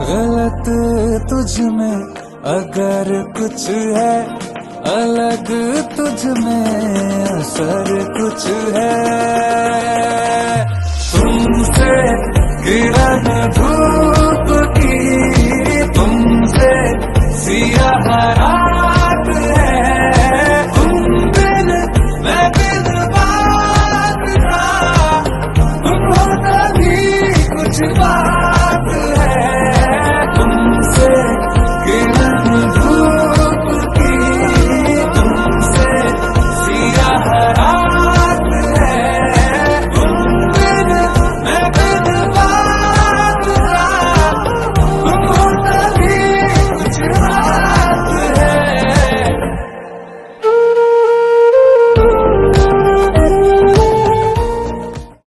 गलत तुझ में अगर कुछ है, अलग तुझ में असर कुछ है। तुमसे किरण धूप की, तुमसे सिया हरा